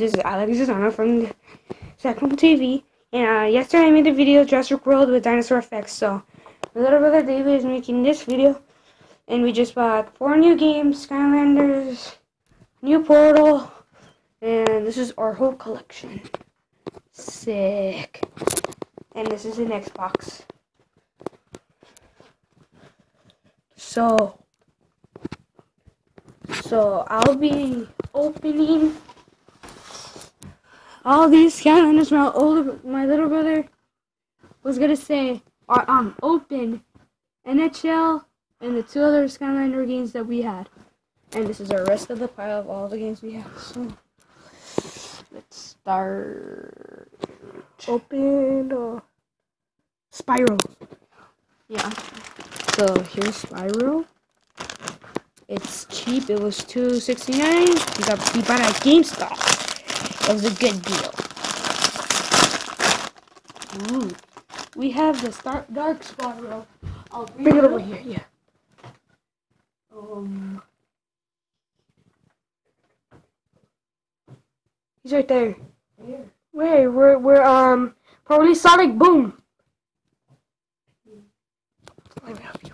This is Alex Zazana from the Sacramento TV. And uh, yesterday I made a video Jurassic World with dinosaur effects. So my little brother David is making this video. And we just bought four new games, Skylanders, new Portal, and this is our whole collection. Sick. And this is an Xbox. So, so I'll be opening all these Skylanders. My older, my little brother was gonna say are um open NHL and the two other Skylander games that we had. And this is the rest of the pile of all the games we have. So let's start. Open uh, Spyro. Yeah. So here's Spyro. It's cheap. It was two sixty nine. You got you bought at GameStop. It was a good deal. Ooh. We have the Star Dark Spyro. I'll Bring it over here. Yeah. Um, He's right there. Wait, we're we're um probably Sonic Boom. Let me help you.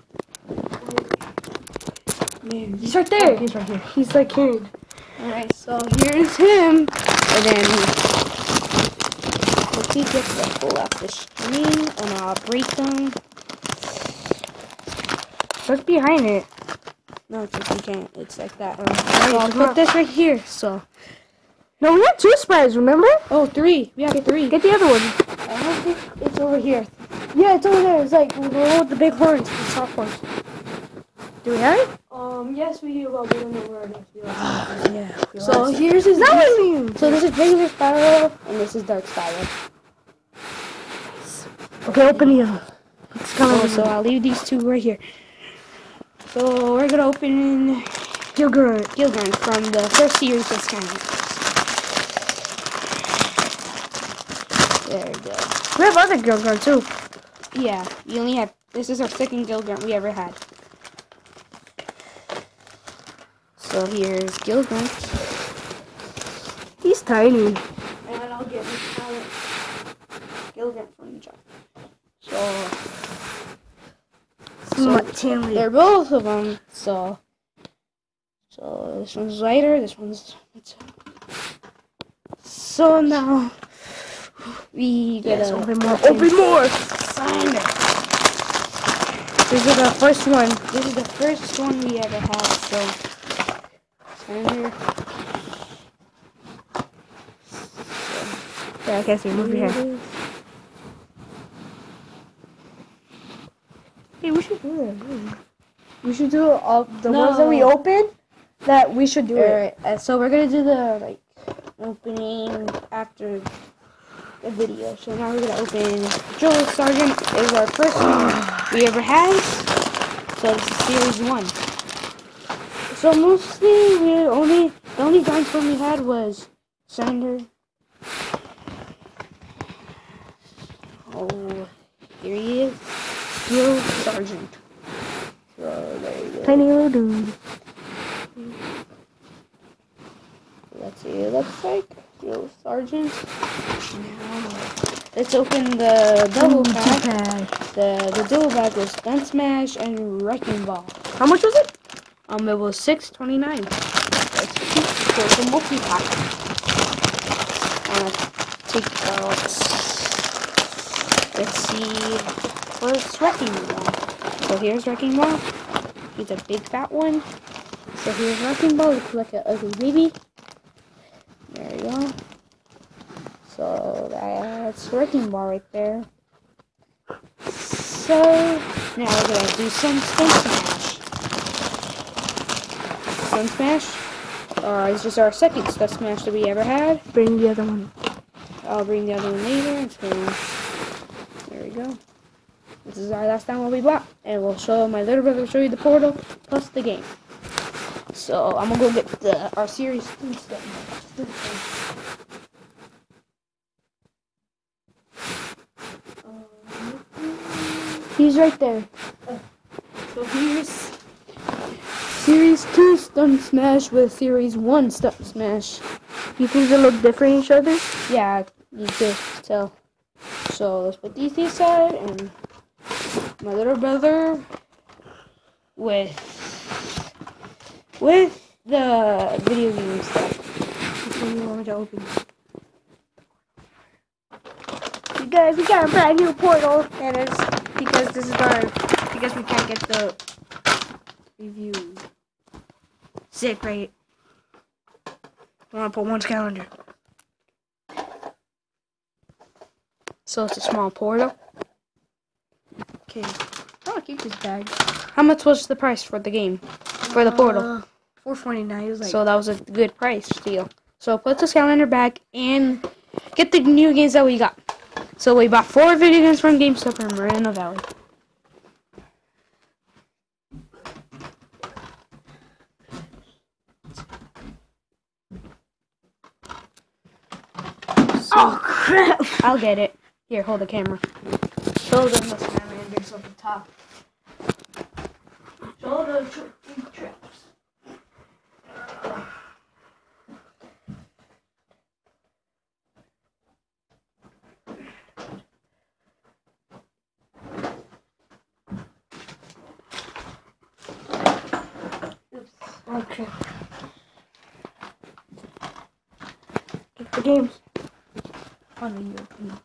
man, He's right there. he's right here. He's like carried. Alright, so here's him. And then see get the pull off the screen and I'll break them. Look behind it. No, it's just you can't. It's like that. Um, so I'll put this right here. So No, we had two spreads. Remember? oh three. We have three. Get the other one. I don't think it's over here. Yeah, it's over there. It's like the one with the big horns, the soft horns. Do we have it? Um yes we do, but we don't know where it is. Yeah. So here's his that what you mean? So this is regular Spyro and this is Dark Spyro. Okay, open the other. It's coming. Oh, so I'll leave these two right here. So we're gonna open Gill Grunt. Gilgurn from the first series of Skylanders. There we go. We have other Gill Grunt too. Yeah, we only have. This is our second Gill Grunt we ever had. So here's Gill Grunt. He's tiny. And I'll get his talent. Gill Grunt from John. So Smart chili. they're both of them. So so this one's lighter. This one's. So now we get Yes, a open more. Open more. Sander. This is the first one. This is the first one we ever had. So Sander. Yeah, I can see. Move your Here hand. Hey, we should do it. We should do all the ones that we No. open. That we should do it. Alright, uh, so we're gonna do the like opening after the video. So now we're gonna open Drill Sergeant is our first one we ever had. So this is series one. So mostly we only the only dinosaur we had was Sander. Oh here he is. Drill Sergeant. So there you go. Tiny little dude. Let's see, it looks like Drill Sergeant. Now, let's open the double pack. The the double pack was Stump Smash and Wrecking Ball. How much was it? Um, it was six twenty nine. That's the multi pack. Take out. Let's see. First Wrecking Ball. So here's Wrecking Ball. He's a big fat one. So here's Wrecking Ball. Looks like an ugly baby. There you go. So that's Wrecking Ball right there. So now we're gonna do some Stun Smash. Stump Smash. Uh, it's just our second Stump Smash that we ever had. Bring the other one. I'll bring the other one later. Gonna, there we go. This is our last time what we bought, and we'll show my little brother will show you the portal plus the game. So I'm gonna go get the our series two stuff. He's right there. So here's Series 2 Stump Smash with Series 1 Stump Smash. You think they look different each other? Yeah, you just tell. So let's put these this side and my little brother with with the video game stuff. Which one you want me to open? You guys, we got a brand new portal. And it's because this is our because we can't get the review. Sick, right? I want to put one's calendar. So it's a small portal. Okay. I'll keep this bag. How much was the price for the game? For the portal? Uh, Four forty nine. Like so that was a good price deal. So put this calendar back and get the new games that we got. So we bought four video games from GameStop in Moreno Valley. Crap! I'll get it. Here, hold the camera. Show them the the top. Show the tr- traps. Okay. Get the games. On the European.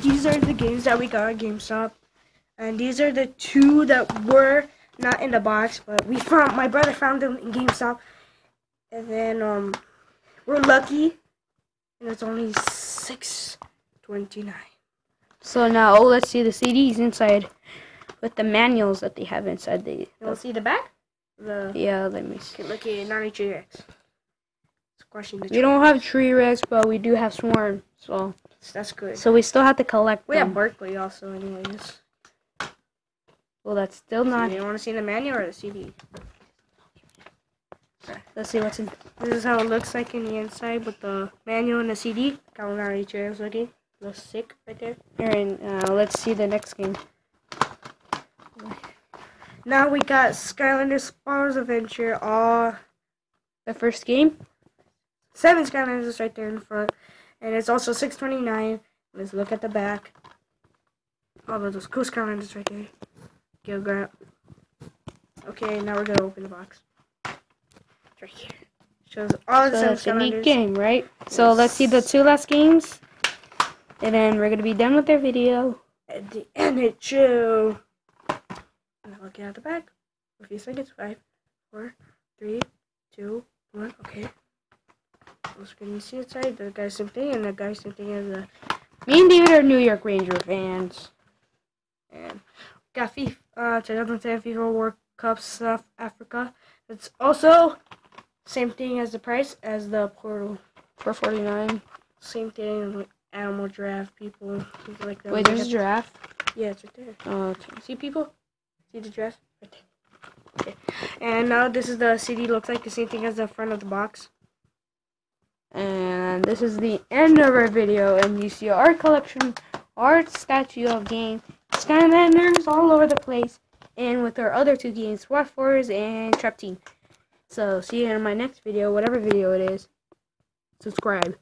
These are the games that we got at GameStop, and these are the two that were not in the box, but we found. My brother found them in GameStop, and then um, we're lucky, and it's only six twenty nine. So now oh, let's see the CDs inside with the manuals that they have inside the. You want to see the back? The Yeah, let me see. okay, look at ninety three X. Squashing the. We don't have Tree Rex, but we do have swarm. So. That's good. so we still have to collect We have them. Berkeley also, anyways. Well, that's still not. You want to see the manual or the CD? Let's see what's in. This is how it looks like in the inside with the manual and the CD. Calendario chairs looking. Looks sick right there. Here, and uh, let's see the next game. Now we got Skylanders Spyro's Adventure. All The first game. seven Skylanders right there in front. And it's also 629. Let's look at the back. All of those cool Skylanders right there. Go grab. Okay, now we're gonna open the box. It's right here. Shows all the So it's a neat game, right? So let's see the two last games, and then we're gonna be done with our video. at the NHL. And I'm looking at the back. A few seconds. Five, four, three, two, one. Okay. Let's go and see inside. The guy's same thing, and the guy's same thing as the. Me and David are New York Ranger fans. And got FIFA, uh, 2010 FIFA World Cup South Africa. It's also same thing as the price as the portal. Four forty nine. Same thing like animal draft people like that. Wait, there's a giraffe. yeah, it's right there. Oh, okay. See people? See the dress? Right there. Okay. And now this is the CD looks like the same thing as the front of the box. And this is the end of our video, and you see our collection, our statue of game, Skylanders all over the place, and with our other two games, Swap Force and Trap Team. So see you in my next video, whatever video it is. Subscribe.